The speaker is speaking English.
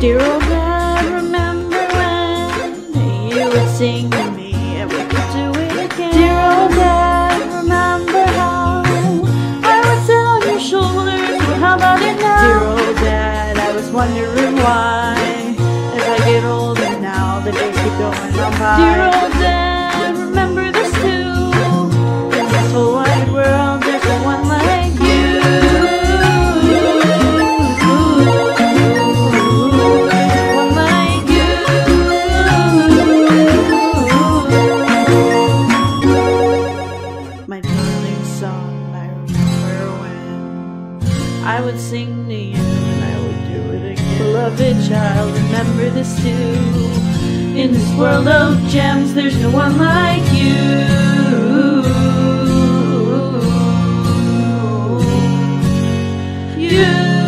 Dear old dad, remember when you would sing to me and we could do it again? Dear old dad, remember how I would sit on your shoulders? Well, how about it now? Dear old dad, I was wondering why. As I get older now, the days keep going on by. Dear old dad, remember I would sing to you and I would do it again. Beloved child, remember this too. In this world of gems, there's no one like you. You.